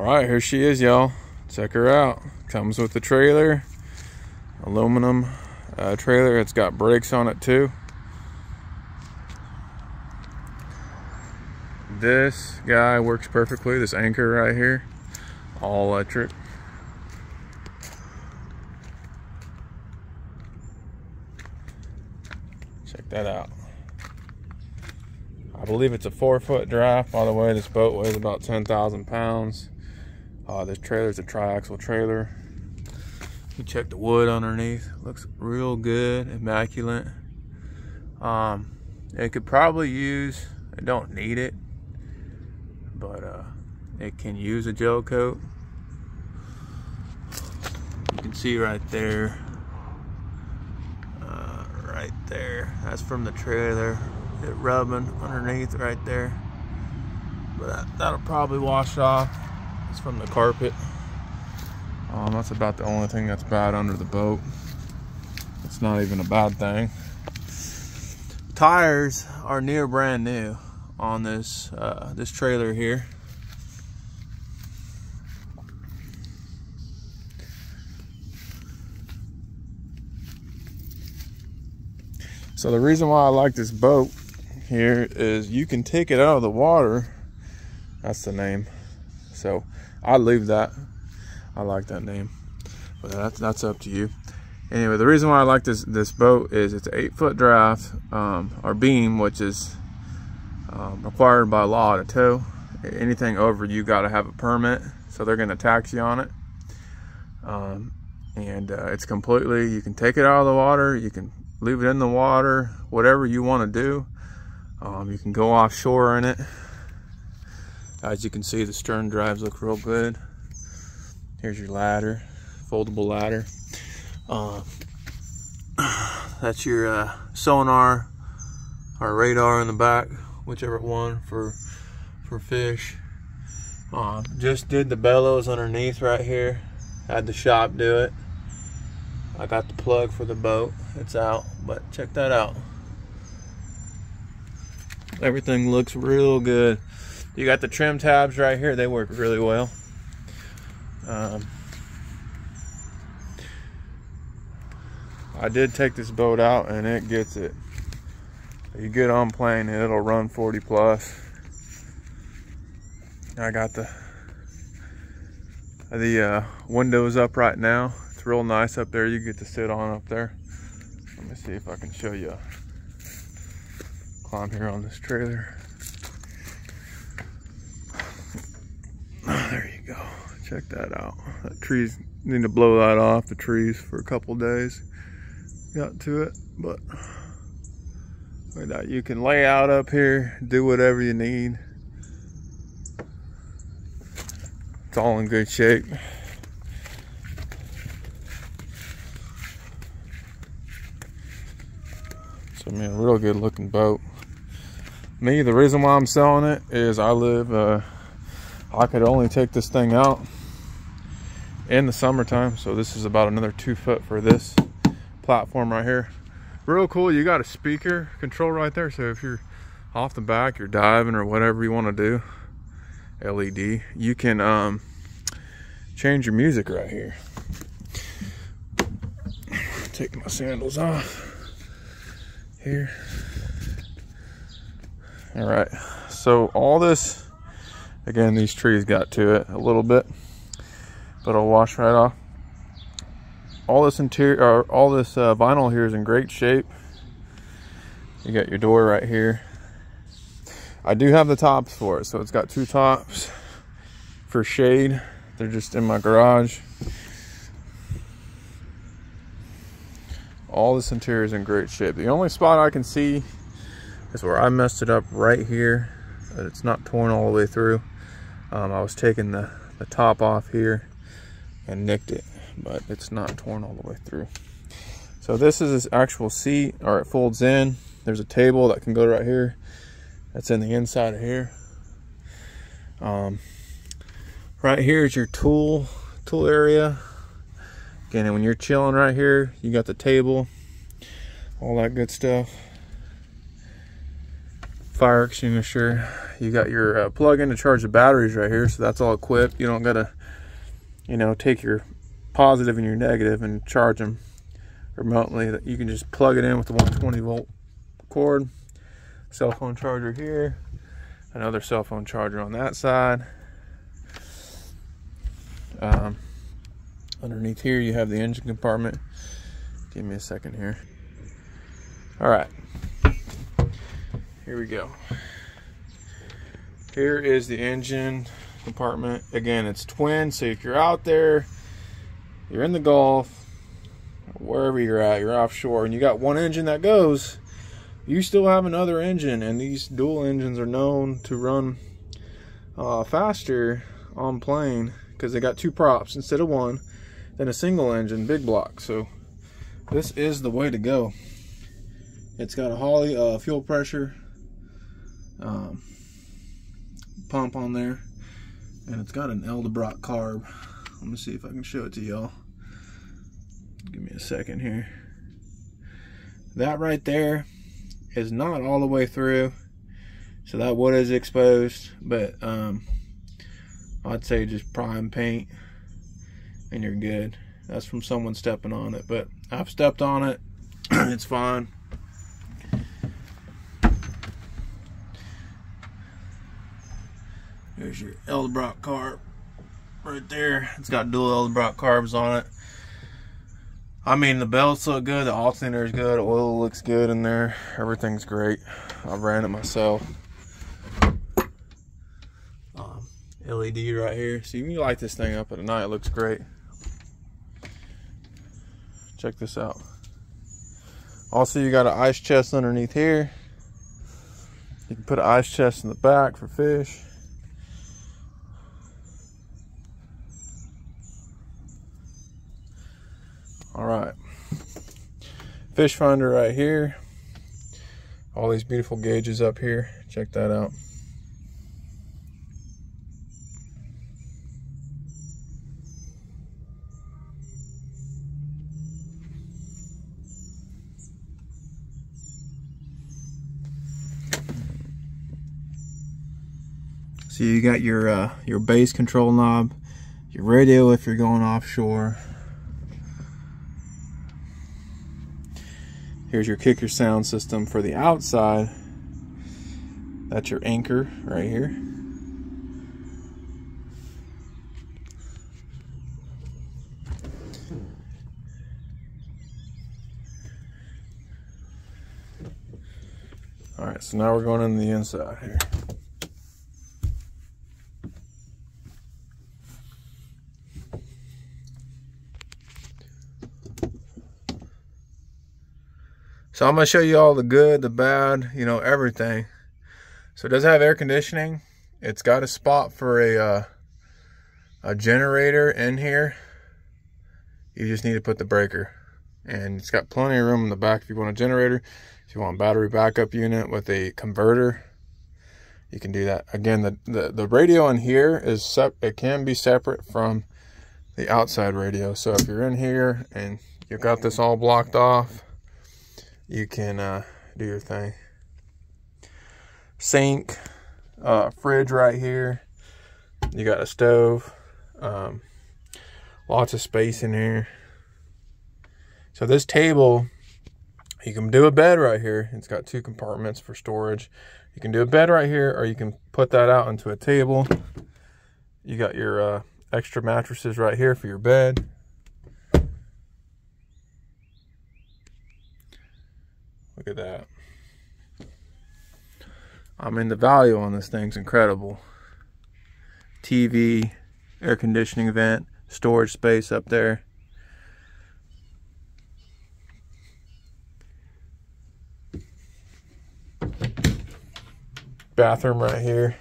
All right, here she is, y'all. Check her out. Comes with the trailer, aluminum uh, trailer. It's got brakes on it too. This guy works perfectly. This anchor right here, all electric. Check that out. I believe it's a four foot draft. By the way, this boat weighs about 10,000 pounds. Uh, this trailer is a triaxle trailer. You check the wood underneath. Looks real good, immaculate. Um, it could probably use, I don't need it, but uh, it can use a gel coat. You can see right there, uh, right there. That's from the trailer. It rubbing underneath right there. But that, that'll probably wash off. It's from the carpet. Um, that's about the only thing that's bad under the boat. It's not even a bad thing. Tires are near brand new on this uh, this trailer here. So the reason why I like this boat here is you can take it out of the water. That's the name. So I leave that. I like that name, but that's that's up to you. Anyway, the reason why I like this this boat is it's an eight foot draft um, or beam, which is um, required by law to tow. Anything over, you got to have a permit, so they're going to tax you on it. Um, and uh, it's completely, you can take it out of the water, you can leave it in the water, whatever you want to do. Um, you can go offshore in it. As you can see, the stern drives look real good. Here's your ladder, foldable ladder. Uh, that's your uh, sonar or radar in the back whichever one for for fish. Uh, just did the bellows underneath right here. Had the shop do it. I got the plug for the boat. It's out, but check that out. Everything looks real good. You got the trim tabs right here. They work really well. Um, I did take this boat out and it gets it you get on plane and it'll run 40 plus. I got the the uh, windows up right now. It's real nice up there. You get to sit on up there. Let me see if I can show you. Climb here on this trailer. There you go. Check that out. That trees need to blow that off the trees for a couple days. Got to it, but you can lay out up here, do whatever you need. It's all in good shape. So a real good looking boat. Me, the reason why I'm selling it is I live, uh, I could only take this thing out in the summertime. So this is about another two foot for this platform right here. Real cool you got a speaker control right there so if you're off the back you're diving or whatever you want to do led you can um, change your music right here. Take my sandals off. Here. All right so all this again these trees got to it a little bit but it'll wash right off all this interior, or all this uh, vinyl here is in great shape. You got your door right here. I do have the tops for it, so it's got two tops for shade. They're just in my garage. All this interior is in great shape. The only spot I can see is where I messed it up right here. It's not torn all the way through. Um, I was taking the, the top off here and nicked it but it's not torn all the way through. So this is this actual seat, or it folds in. There's a table that can go right here. That's in the inside of here. Um, right here is your tool tool area. Again, when you're chilling right here, you got the table, all that good stuff. Fire extinguisher. you got your uh, plug-in to charge the batteries right here. So that's all equipped. You don't gotta, you know, take your positive and your negative and charge them remotely. You can just plug it in with the 120 volt cord. Cell phone charger here. Another cell phone charger on that side. Um, underneath here you have the engine compartment. Give me a second here. All right, here we go. Here is the engine compartment. Again, it's twin, so if you're out there, you're in the Gulf, wherever you're at, you're offshore, and you got one engine that goes, you still have another engine, and these dual engines are known to run uh, faster on plane because they got two props instead of one than a single engine big block. So this is the way to go. It's got a Holley uh, fuel pressure um, pump on there, and it's got an Edelbrock carb. Let me see if I can show it to y'all. Give me a second here. That right there is not all the way through, so that wood is exposed, but um, I'd say just prime paint and you're good. That's from someone stepping on it, but I've stepped on it. it's fine. There's your Edelbrock carb right there. It's got dual Edelbrock carbs on it. I mean, the belts look good, the alternator is good, oil looks good in there. Everything's great. I ran it myself. Um, LED right here. So you light this thing up at night, it looks great. Check this out. Also, you got an ice chest underneath here. You can put an ice chest in the back for fish. All right. Fish finder right here. All these beautiful gauges up here. Check that out. So you got your uh, your bass control knob, your radio if you're going offshore. Here's your kicker sound system for the outside. That's your anchor right here. All right, so now we're going in the inside here. So I'm going to show you all the good, the bad, you know, everything. So it does have air conditioning. It's got a spot for a, uh, a generator in here. You just need to put the breaker. And it's got plenty of room in the back if you want a generator. If you want a battery backup unit with a converter, you can do that. Again, the, the, the radio in here is sep it can be separate from the outside radio. So if you're in here and you've got this all blocked off, you can uh, do your thing. Sink, uh, fridge right here. You got a stove. Um, lots of space in here. So this table, you can do a bed right here. It's got two compartments for storage. You can do a bed right here, or you can put that out into a table. You got your uh, extra mattresses right here for your bed. Look at that. I mean, the value on this thing's incredible. TV, air conditioning vent, storage space up there. Bathroom right here.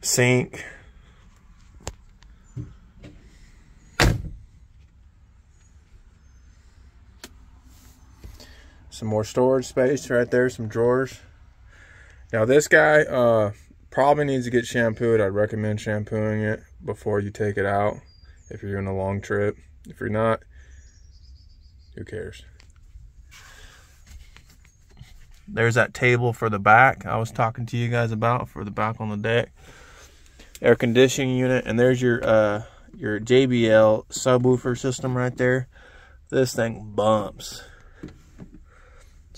Sink. Some more storage space right there, some drawers. Now this guy uh, probably needs to get shampooed. I'd recommend shampooing it before you take it out if you're doing a long trip. If you're not, who cares? There's that table for the back I was talking to you guys about for the back on the deck. Air conditioning unit, and there's your uh, your JBL subwoofer system right there. This thing bumps.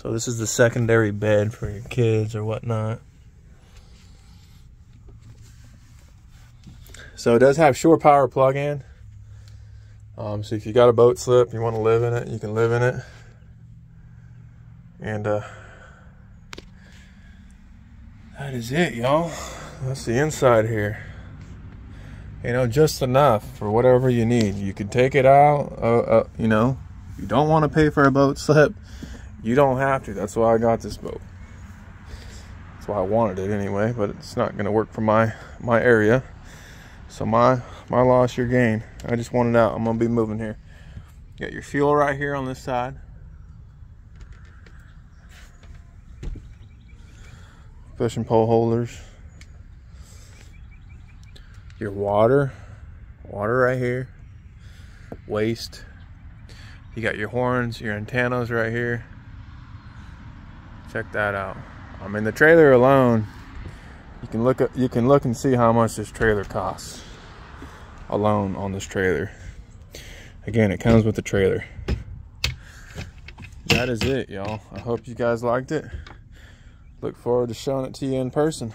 So this is the secondary bed for your kids or whatnot. So it does have shore power plug-in. Um, so if you got a boat slip, you want to live in it, you can live in it. And uh, that is it, y'all. That's the inside here. You know, just enough for whatever you need. You can take it out, uh, uh, you know. you don't want to pay for a boat slip, you don't have to. That's why I got this boat. That's why I wanted it anyway, but it's not going to work for my, my area. So my, my loss, your gain. I just want it out. I'm going to be moving here. You got your fuel right here on this side. Fishing pole holders. Your water. Water right here. Waste. You got your horns, your antennas right here. Check that out. I mean the trailer alone, you can look at you can look and see how much this trailer costs alone on this trailer. Again, it comes with the trailer. That is it, y'all. I hope you guys liked it. Look forward to showing it to you in person.